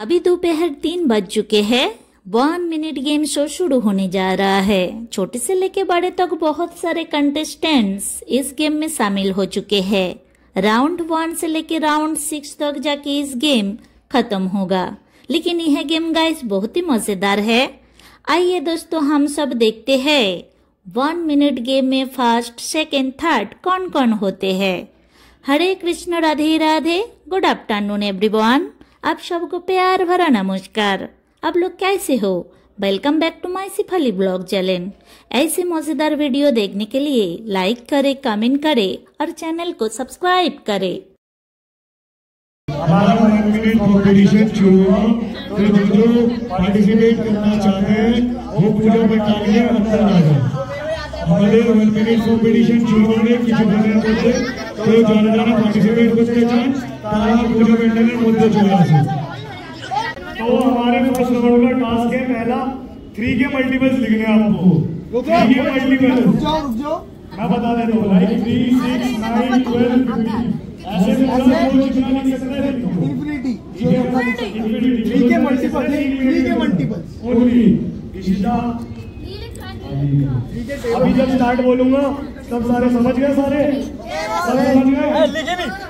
अभी दोपहर तीन बज चुके हैं। वन मिनट गेम शो शुरू होने जा रहा है। छोटे से लेके बड़े तक बहुत सारे कंटेस्टेंट्स इस गेम में शामिल हो चुके हैं। राउंड वन से लेके राउंड सिक्स तक जाके इस गेम खत्म होगा। लेकिन यह गेम गाइस बहुत ही मज़ेदार है। आइए दोस्तों, हम सब देखते हैं। वन मिनट गेम में फ़र्स्ट सेकेंड थर्ड कौन कौन होते हैं? Hare Krishna Radhe Radhe good afternoon everyone आप सबको प्यार भरा नमस्कार आप लोग कैसे हो welcome back to my सिफली blog channel ऐसे मजेदार वीडियो देखने के लिए लाइक करें कमेंट करें और चैनल को सब्सक्राइब करें हमारा वन मिनट कॉम्पिटिशन शुरू हुआ तो जो जो पार्टिसिपेट करना चाहते हैं वो पूजा पंडाल के अंदर आ जाए আমাদের ওয়ান মিনিট কম্পিটিশন শুরু হবে কিছুক্ষণের মধ্যে কেউ যারা যারা পার্টিসিপেট করতে চান तालाब पूरे में मुद्दे है। तो हमारे फ़र्स्ट राउंड का टास्क है पहला थ्री के मल्टीपल्स लिखने आपको। मैं बता देता हूँ like three six nine twelve ऐसे मतलब सकते के मल्टीपल के मल्टीपल्स ओनली अभी जब स्टार्ट बोलूँगा सब सारे समझ गए सारे? समझ गए?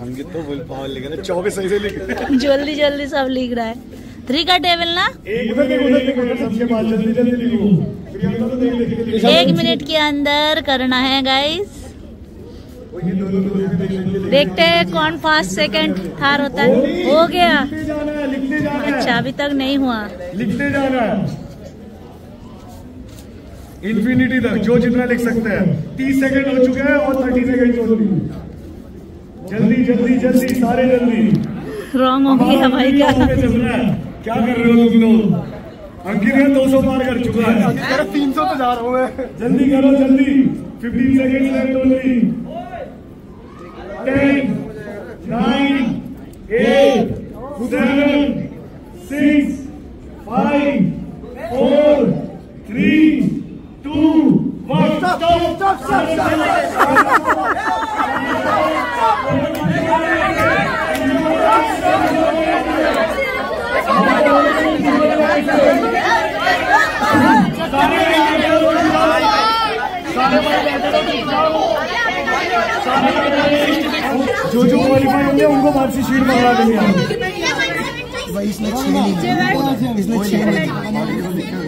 तो पावर लिख रहे चौबीस सही से लिख रहे जल्दी जल्दी सब लिख रहा है। थ्री का टेबल ना? एक तो एक मिनट के अंदर करना है गाइस लेंगे देखते हैं कौन फ़र्स्ट सेकंड थार होता है। हो गया। अच्छा अभी तक नहीं हुआ। लिखते जाना है। इन्फिनिटी तक जो जितना लिख सकते हैं। तीस सेकंड हो चुके हैं और थर्टी सेकंड जल्दी जल्दी जल्दी सारे जल्दी रॉन्ग हो गया भाई क्या चल रहा है क्या कर रहे हो तुम लोग अंकित ने 200 पार कर चुका है तीन सौ तो जा रहा हूँ मैं जल्दी करो जल्दी 15 second left only 10 9 8 7 6 5 4 3 2 1 stop stop stop जो जो क्वालिफाई होंगे उनको वापसी शीट मंगवा देंगे। इसने छह इसने छह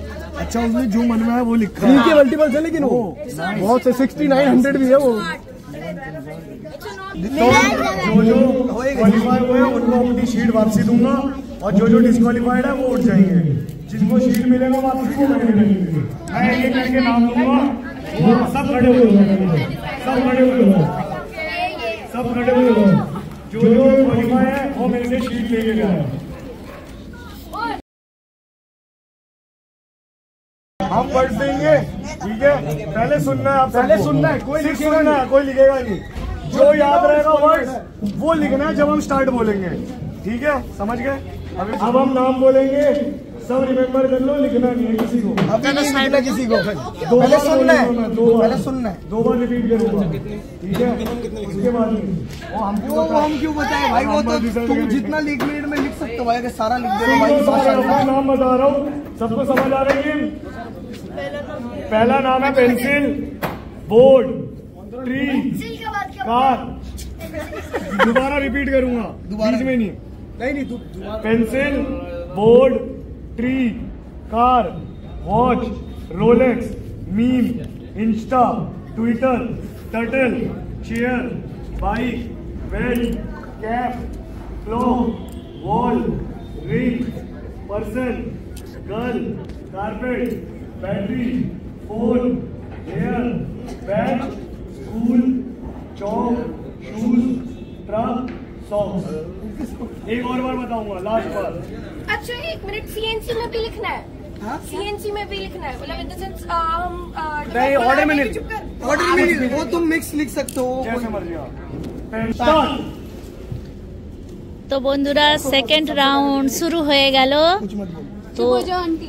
अच्छा उसने जो मन में है वो लिखा थ्री के मल्टीपल है लेकिन वो बहुत से सिक्सटी नाइन हंड्रेड भी है वो। तो जो जो क्वालिफाई हुए हैं, उनको अपनी शीट वापसी दूँगा और जो जो डिस्कालीफाइड है वो उठ जाएँगे। जिनको शीट मिलेगा वापसी वो मैं एक एक करके नाम लूँगा वो सब खड़े हुए सब खड़े हुए सब खड़े हुए जो जो क्वालिफाई है वो मेरे से शीट लेके गया है। हम पढ़ देंगे ठीक है? पहले सुनना है आप पहले सुनना है कोई नहीं सुनना है कोई लिखेगा नहीं। जो याद रहेगा वर्ड वो लिखना है। जब हम स्टार्ट बोलेंगे। ठीक है? समझ गए? अब हम नाम बोलेंगे। सब रिमेम्बर कर लो लिखना नहीं है किसी को। अभी नहीं लिखना किसी को दो पहले बार सुनना है। दो बार। पहले सुनना है। दो बार रिपीट करूँगा। ठीक है? उसके बाद में। वो हमको वो हम क्यों बताए? भाई वो तो तुम जितना लिख मिनट में लिख सकते हो भाई अगर सारा लिख दे भाई नाम बता रहा हूँ। सबको समझ आ रही है पहला नाम है पेंसिल बोर्ड ट्री कार। दोबारा रिपीट करूँगा बीच में नहीं। नहीं नहीं pencil board tree car watch Rolex meme insta Twitter turtle chair bike belt cap claw wall ring person girl carpet. Battery phone hair bag school chalk shoes truck socks एक और बार बताऊंगा लास्ट बार अच्छा एक मिनट सीएनसी में भी लिखना है CNC में भी लिखना है मतलब इन द सेंस हम नहीं, order में नहीं। चुप कर ऑर्डर में नहीं, वो तुम मिक्स लिख सकते हो जैसे मर्जी आप पेन स्टार्ट তো বন্ধুরা সেকেন্ড রাউন্ড শুরু হয়ে গেল তো हो जाओ आंटी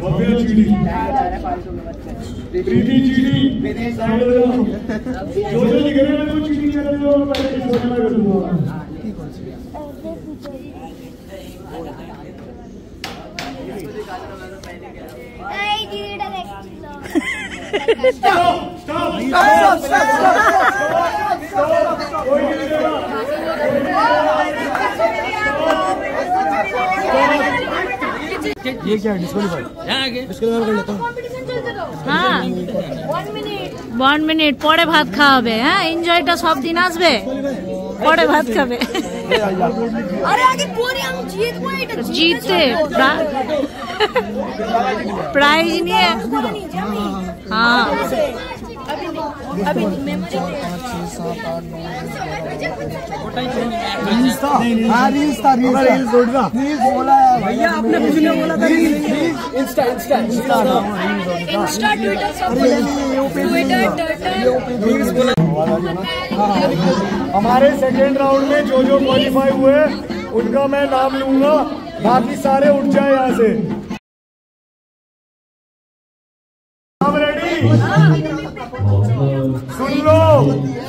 भव्या चीटिंग प्रीति जो दिख रहे हैं वो चीटिंग कर रहे हो पहले इसको मैं कर दूँगा आई डिड स्टॉप स्टॉप कोई ये क्या डिस्क्वालीफाई डिस्क्वालीफाई कर लेता हूँ কম্পিটিশন চলছে তো হ্যাঁ 1 মিনিট ওয়ান মিনিট পরে ভাত খাওয়াবে হ্যাঁ এনজয়টা সব দিন আসবে পরে ভাত খাবে আরে আগে পরে আমি জিতবো এটা জিতে প্রাইজ নিয়ে হ্যাঁ अभी मेमोरी भैया आपने कुछ नहीं बोला था इंस्टा इंस्टा इंस्टा ट्विटर हमारे सेकेंड राउंड में जो जो क्वालिफाई हुए उनका मैं नाम लूँगा। बाकी सारे उठ जाए यहाँ से।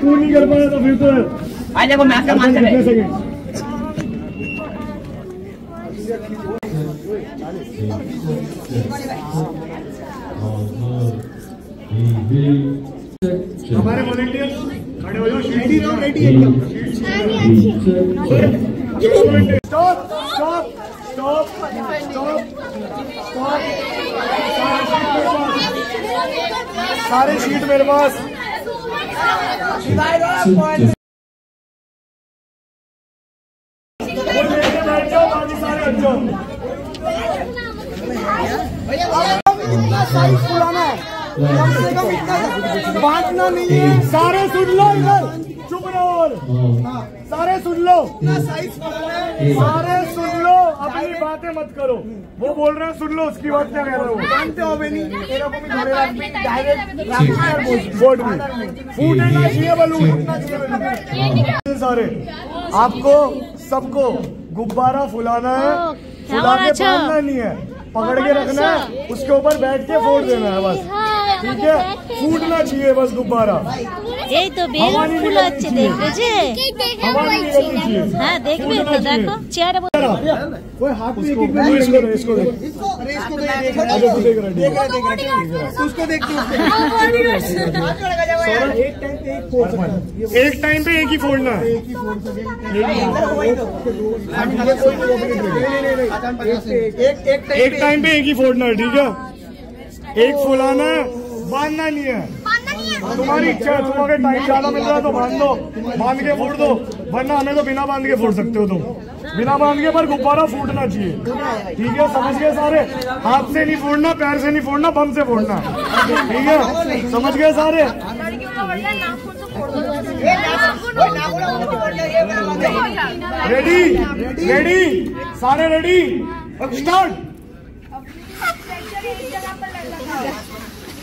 तू नहीं कर पाया तो फिर तो आ जाओ मैच का मान सेकंड हमारे वॉलेंटियर्स खड़े हो जाओ रेडी रहो रेडी एकदम स्टॉप स्टॉप स्टॉप स्टॉप सारे शीट मेरे पास। साइज़ फुलाना है बांटना नहीं है। सारे सुन लो इधर। चुप रहो सारे सुन लो। साइज़ फुलाना है सारे बातें मत करो। वो बोल रहा है सुन लो उसकी बात क्या कह रहा हूँ। हाँ। जानते हो बेनी तेरे डायरेक्ट बोर्ड में। हाँ। हाँ। चाहिए बलून सारे। आपको सबको गुब्बारा फुलाना है। फुला के अच्छा। नहीं है। पकड़ के रखना है। उसके ऊपर बैठ के फोड़ देना है बस। ठीक है फूटना चाहिए बस गुब्बारा এই তো বেলুন ফুল হচ্ছে দেখবে যে हवा नहीं निकलनी चाहिए হ্যাঁ দেখবে তো দেখো চেয়ারে कोई हाथ में एक एक इसको दे इसको दे इसको अरे इसको देख देख अच्छा तू देख रहा है देख रहा देख रहा तू उसको देख तू एक टाइम पे एक फोड़ सकता है एक टाइम पे एक ही फोड़ना है एक ही फोड़ सके एक एक टाइम एक टाइम पे एक ही फोड़ना है ठीक है एक फुलाना है बांधना नहीं है तुम्हारी इच्छा है तुम अगर टाइम ज़्यादा मिल रहा है तो बाँध दो बाँध के फोड़ दो वरना हमें तो बिना बाँध के फोड़ सकते हो तुम। बिना बाँध के पर गुब्बारा फूटना चाहिए। ठीक है समझ गए सारे? हाथ से नहीं फोड़ना पैर से नहीं फोड़ना बम से फोड़ना। ठीक है समझ गए सारे? रेडी रेडी सारे रेडी स्टार्ट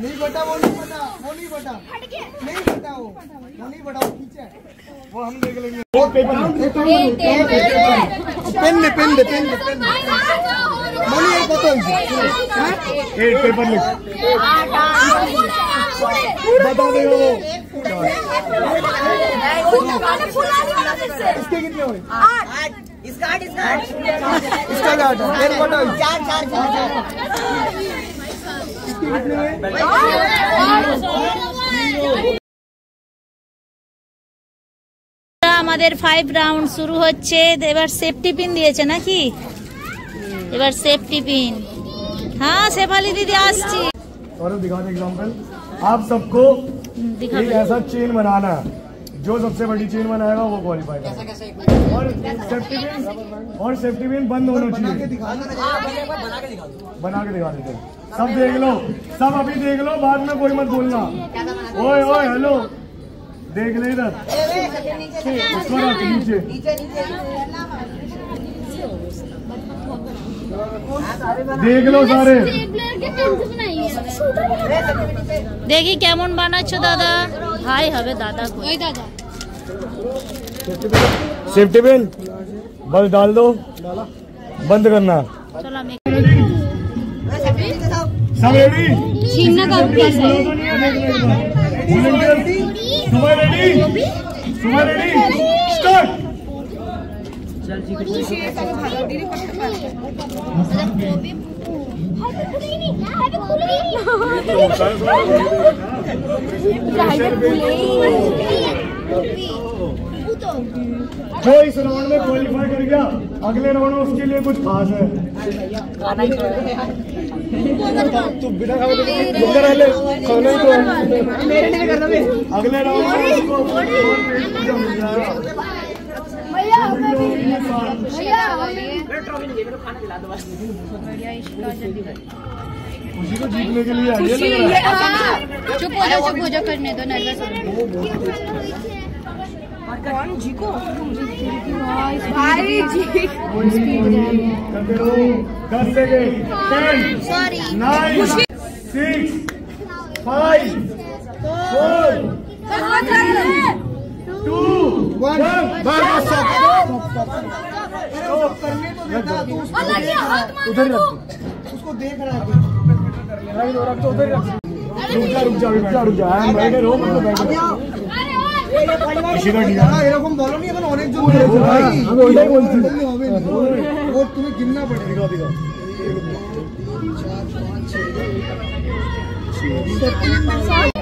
नहीं बटा वो नहीं बटा वो नहीं बटा नहीं बटा वो वो नहीं बटा वो पीछे वो हम देख लेंगे। वो पेपर पेन ले पेन ले पेन ले पेन मनी ये पता है? एक पेपर ले। बता दे वो। इसके कितने हुए? आठ इसका आठ इसका आठ। इसका आठ मेरे चार चार चार। इसके कितने हुए আমাদের ফাইভ রাউন্ড শুরু হচ্ছে এবার সেফটি পিন দিয়েছে নাকি এবার সেফটি পিন হ্যাঁ শেফালি দিদি আসছি और दिखा दे एग्जाम्पल आप सबको দিখা एक ऐसा चेन बनाना है जो सबसे बड़ी चेन बनाएगा वो क्वालिफाई और सेफ्टी पिन और सेफ्टी पिन बंद होना चाहिए। बना के दिखा देते सब देख लो सब अभी देख लो बाद में कोई मत बोलना। ओए ओए हेलो। देख ले इधर। उसको रख नीचे देख लो सारे। দেখি কেমন বানাচ্ছো দাদা হাই হবে দাদা ওই দাদা सेफ्टी पिन बस डाल दो बंद करना চলো আমি सब रेडी छीनना कब कैसे सुबह रेडी सुबह रेडी स्टार्ट जो इस राउंड में क्वालिफाई कर गया अगले राउंड में उसके लिए कुछ खास है। तू बिना तो अगले राउंड में मिल जाएगा खुशी को जीतने के लिए आइए लग रहा चुप हो जाओ चुप हो जाओ करने दो नर्वस कौन? करते रहो दस second ten nine six five four two करने तो देता तू उसको उधर ही रख दो उसको देख रहा है नहीं रख तो उधर ही रख रुक जा रुक जा रुक जा रुक जा हम बैठे रहो मतलब बैठे खुशी का डी দাদা এরকম বলো নি এখন অনেকজন রয়েছে ভাই আমি ওইটাই বলছি। বললে হবে না। ও তুমি গিননা পড়ে दिखाओ दिखाओ छह रबड़ बन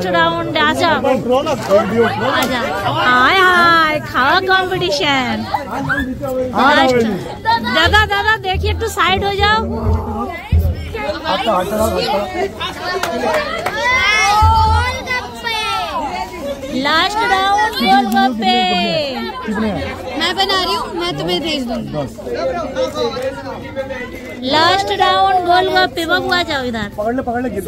लास्ट राउंड आजा आजा हाय हाय खावा कंपटीशन लास्ट दादा दादा देखिए तो साइड हो जाओ लास्ट राउंड गोलगप्पे मैं बना रही हूँ मैं तुम्हें भेज दूँगी। लास्ट राउंड गोल गप्पे बबू जाओ इधर। पकड़ ले पकड़ ले गिर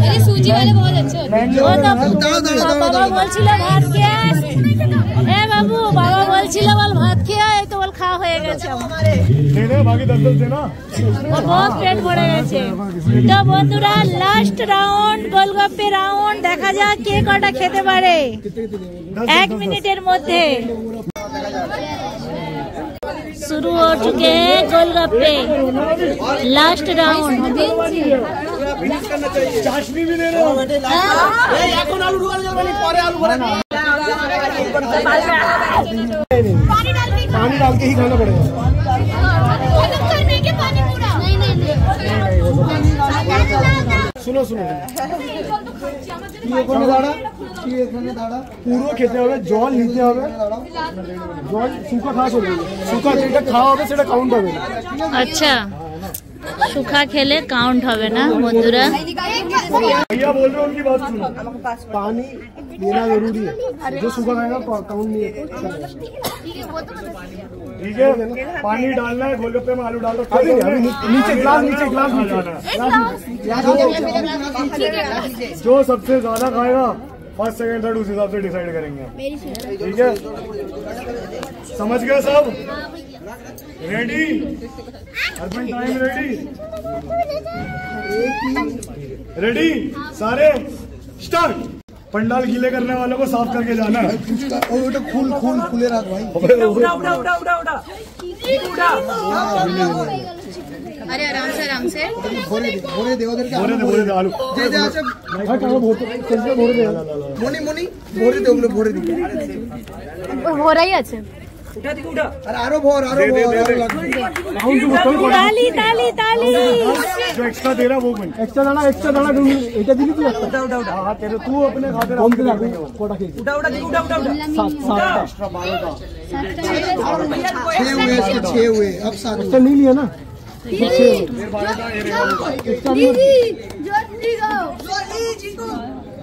अरे सूजी वाले बहुत अच्छे होते हैं। तो बाबा बोल छिला भात के ए बाबू बाबा बोल छिला भात के খাওয়া হয়ে হয়ে গেছে আমার। दे दे बाकी दस दस देना ও বহুত পেট ভরে গেছে তো বন্ধুরা লাস্ট রাউন্ড গোলগপ্পে রাউন্ড দেখা যাক কে কটা খেতে পারে এক মিনিটের মধ্যে शुरू हो चुके हैं गोलगप्पे लास्ट राउंड चाशनी भी दे रहे हो पानी डाल के ही खाना पड़ेगा नहीं नहीं नहीं শুনো শুনো কি ওখানে দাঁড়া কি এখানে দাঁড়া পুরো খেতে হবে জল নিতে হবে জল শুকা খাওয়া চলবে না। শুকা যেটা খাওয়া হবে সেটা কাউন্ট হবে না। अच्छा सूखा खेले काउंट হবে না বন্ধুরা भैया बोल रहे हो उनकी बात सुनो पानी लेना जरूरी है जो सूखा खाएगा काउंट नहीं है ठीक है? पानी डालना है गोलगप्पे में आलू डाल दो। अभी नीचे ग्लास नीचे ग्लास नीचे। जो सबसे ज़्यादा खाएगा फ़र्स्ट सेकंड थर्ड उस हिसाब से डिसाइड करेंगे। ठीक है? समझ गए सब? Ready husband time ready ready सारे? स्टार्ट पंडाल गीले करने वालों को साफ़ करके जाना। और बेटा खुल खुल खुले रात भाई। उड़ा उड़ा उड़ा उड़ा उड़ा उड़ा अरे आराम से आराम से। बोरे बोरे देवा करके बोरे दे आलू। जे जे आचे हाँ का बहुत कैसे बोरे दे मोनी मोनी बोरे दे बोरे दे हो रही है अच्छा। আরো ভর আরো दे दे ভর दे আরো दे লাগবে राउंड को बोतल पड़ा ताली ताली ताली जो एक्स्ट्रा दे रहा है वो बन एक्स्ट्रा दाना एक्स्ट्रा दाना ढूंढ এটা দিলি তুই একটা উঠা উঠা हां तेरे तू अपने खाते कौन से लागू कोटा खेल उठा उठा उठा उठा सात सात एक्स्ट्रा 12 का छह हुए इसके छह हुए अब सात हुए। नहीं लिया ना फिर 12 का ये रहेगा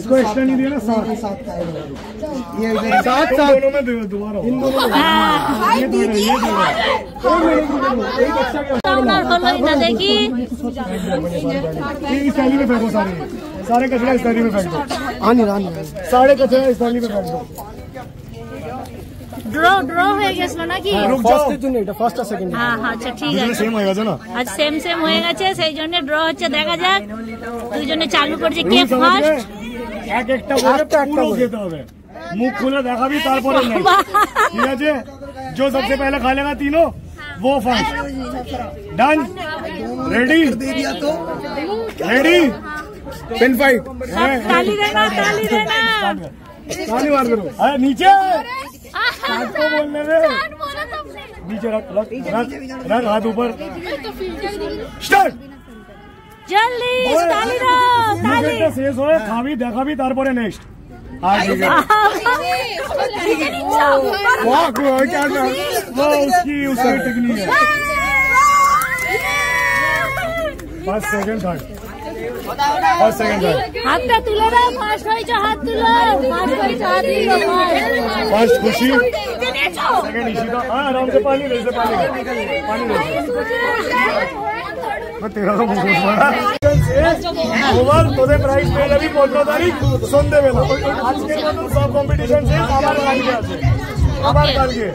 इसको एक्स्ट्रा नहीं दिया ना सात सात का है ये इधर सात सात दोनों में दो- दोबारा इन दोनों में ये दे रहे ये दे रहे एक एक्स्ट्रा क्या কাউন্টার হলোই না দেখি ये इस थाली में फेंको सारे सारे कचरा इस थाली में फेंक दो आनी आनी सारे कचरा इस थाली में फेंक दो ড্র ড্র হয়ে গেছিল নাকি रुक जाओ এটা ফার্স্ট আর সেকেন্ড হ্যাঁ হ্যাঁ আচ্ছা ঠিক আছে সেম হয়ে গেছে না আজ সেম সেম হয়ে গেছে সেই জন্য ড্র হচ্ছে দেখা যাক দুজনে চালু করছে কে রুল ফার্স্ট समझ गए? এক একটা করে পুরো খেতে হবে মুখ খুলে দেখাবি তারপরে নেই ঠিক আছে जो सबसे पहले खा लेगा तीनों वो फर्स्ट डन रेडी दे दिया तो रेडी पेन फाइट ताली देना ताली देना ताली मार करो अरे नीचे को बोलने दे नीचे रख रख रख रख हाथ ऊपर स्टार्ट জলদি তালি দাও তালি। শেষ হয়ে খাবি দেখাবি তারপরে নেক্সট ফার্স্ট পানি পানি मैं तेरा तो मुंह बड़ा ओवर তোদের প্রাইস পেয়ে যাবি পনেরো তারিখ সন্ধ্যেবেলা আজকের মতো সব কম্পিটিশন শেষ আবার কালকে আছে আবার কালকে